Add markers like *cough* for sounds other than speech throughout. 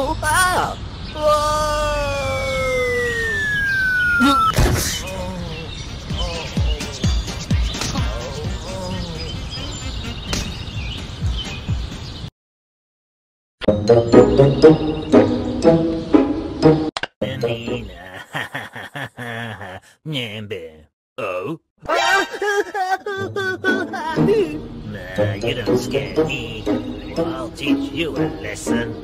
Oh, ah! Nyambe. Oh? You don't scare me. I'll teach you a lesson.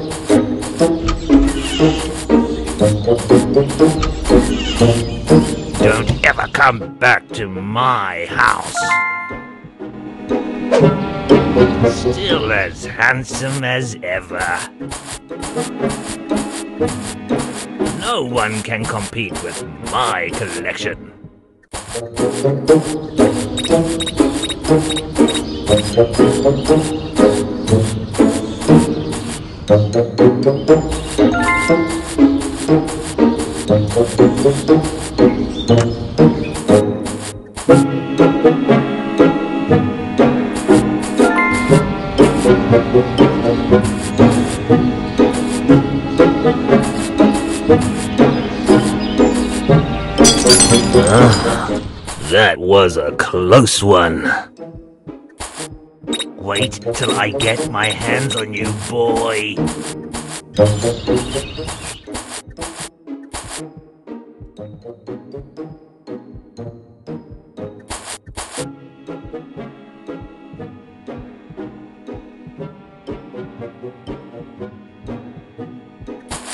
*laughs* Don't ever come back to my house. Still as handsome as ever. No one can compete with my collection. Ah, that was a close one. Wait till I get my hands on you, boy.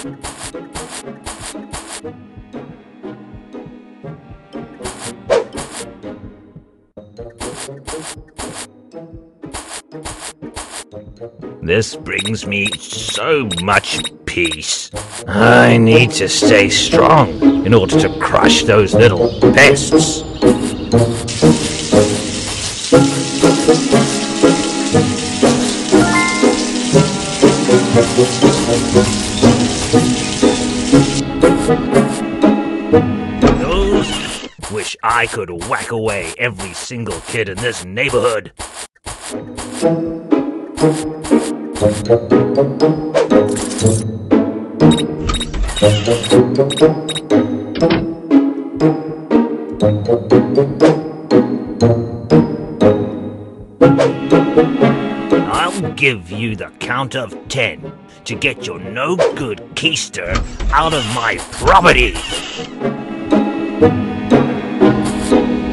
This brings me so much peace. I need to stay strong in order to crush those little pests. I could whack away every single kid in this neighborhood. I'll give you the count of ten to get your no good keister out of my property.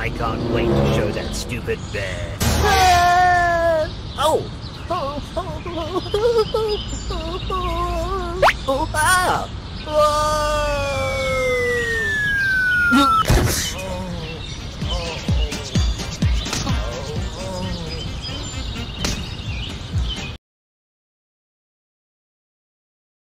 I can't wait to show that stupid bear. Oh! Oh, *laughs* ah!